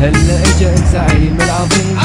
هلا اجا الزعيم العظيم؟